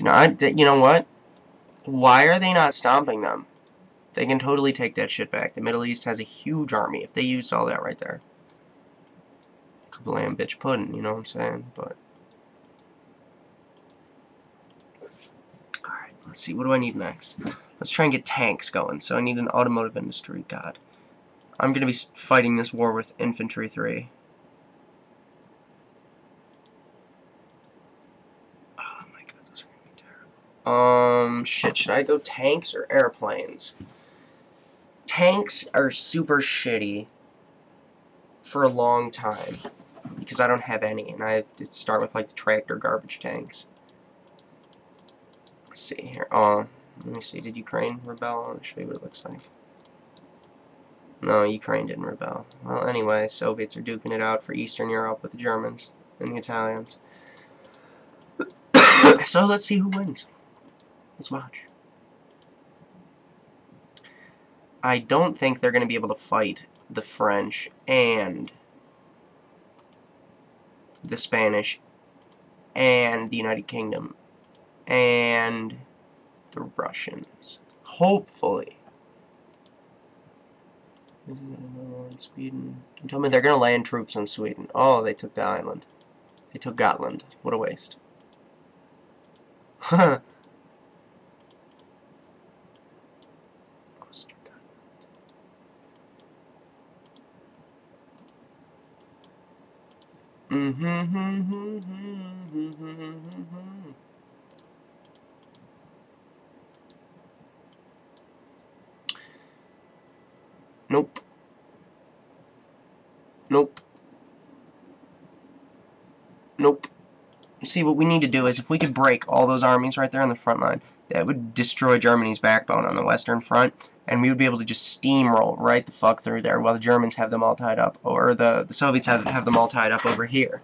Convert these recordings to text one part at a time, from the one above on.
You know, you know what? Why are they not stomping them? They can totally take that shit back. The Middle East has a huge army if they used all that right there. Kablam bitch pudding, you know what I'm saying? But Alright, let's see, what do I need next? Let's try and get tanks going. So I need an automotive industry, god. I'm gonna be fighting this war with infantry 3. Oh my god, those are gonna be terrible. Um, shit, should I go tanks or airplanes? Tanks are super shitty for a long time because I don't have any, and I have to start with like the tractor garbage tanks. Let's see here. Oh, let me see. Did Ukraine rebel? I'll show you what it looks like. No, Ukraine didn't rebel. Well, anyway, Soviets are duking it out for Eastern Europe with the Germans and the Italians. so let's see who wins. Let's watch. I don't think they're going to be able to fight the French and the Spanish and the United Kingdom and the Russians. Hopefully. Sweden. Don't tell me they're going to land troops in Sweden. Oh, they took the island. They took Gotland. What a waste. Nope. Nope. See, what we need to do is, if we could break all those armies right there on the front line, that would destroy Germany's backbone on the Western Front, and we would be able to just steamroll right the fuck through there while the Germans have them all tied up, or the, the Soviets have, have them all tied up over here.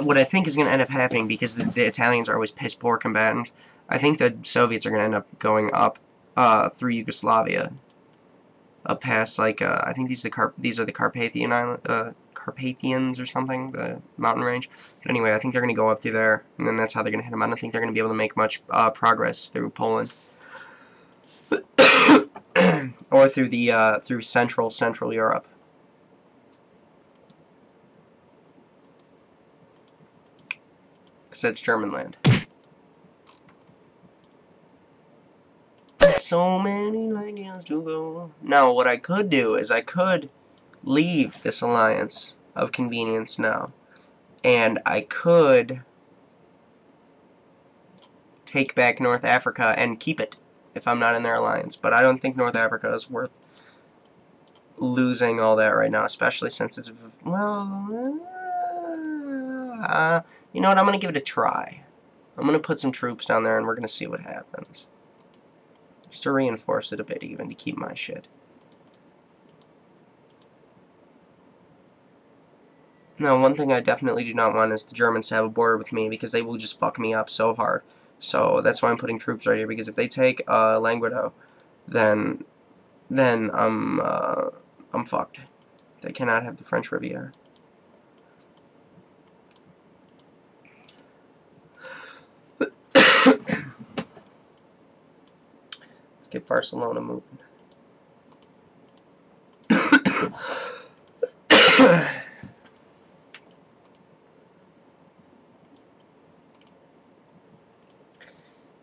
What I think is going to end up happening, because the, the, Italians are always piss-poor combatants, I think the Soviets are going to end up going up uh, through Yugoslavia, up past, like, uh, I think these are the, Car these are the Carpathian Island, uh, Carpathians or something, the mountain range. But anyway, I think they're going to go up through there, and then that's how they're going to hit them. I don't think they're going to be able to make much uh, progress through Poland. or through the, uh, through Central, Central Europe. Because that's German land. So many legends to go. Now, what I could do is I could leave this alliance of convenience now. And I could take back North Africa and keep it if I'm not in their alliance. But I don't think North Africa is worth losing all that right now, especially since it's, well, uh, you know what, I'm going to give it a try. I'm going to put some troops down there and we're going to see what happens. Just to reinforce it a bit even, to keep my shit. Now, one thing I definitely do not want is the Germans to have a border with me, because they will just fuck me up so hard. So, that's why I'm putting troops right here, because if they take, uh, Languedoc, then, then I'm, uh, I'm fucked. They cannot have the French Riviera. Let's get Barcelona moving.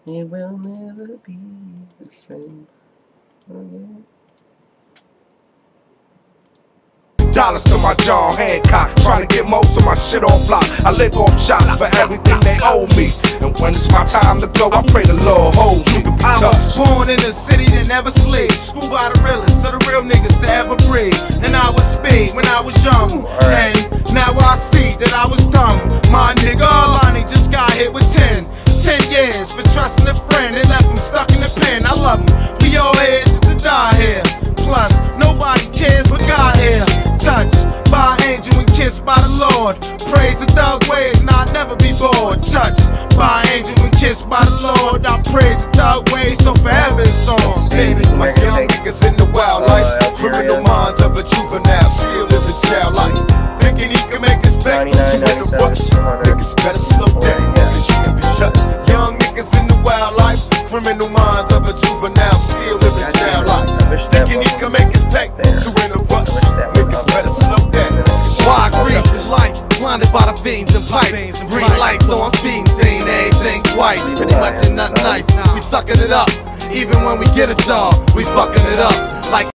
It will never be the same oh, again. Dollars to my John Hancock, trying to get most of my shit off lock. I lick off shots for everything they owe me. And when it's my time to go, I pray the Lord hold you to be I was born in a city that never sleeps. School by the realest, so the real niggas to ever breathe. And I was speed when I was young. And now I see that I was dumb. My nigga Alani just got hit with 10. 10 years for trusting a friend and left him stuck in the pen. I love him. We all here to die here. Plus, nobody cares what God here. Touched by an angel and kissed by the Lord. Praise the thug ways and I'll never be bored. Touched by an angel and kissed by the Lord. I praise the thug ways so forever it's on. Baby, My young niggas in the wild life, criminal minds of a juvenile, Surrounded by the fiends and pipes. Green lights, so I'm speeding, saying everything twice. Pretty much in nut knife. We sucking it up. Even when we get a job, we fucking it up. Like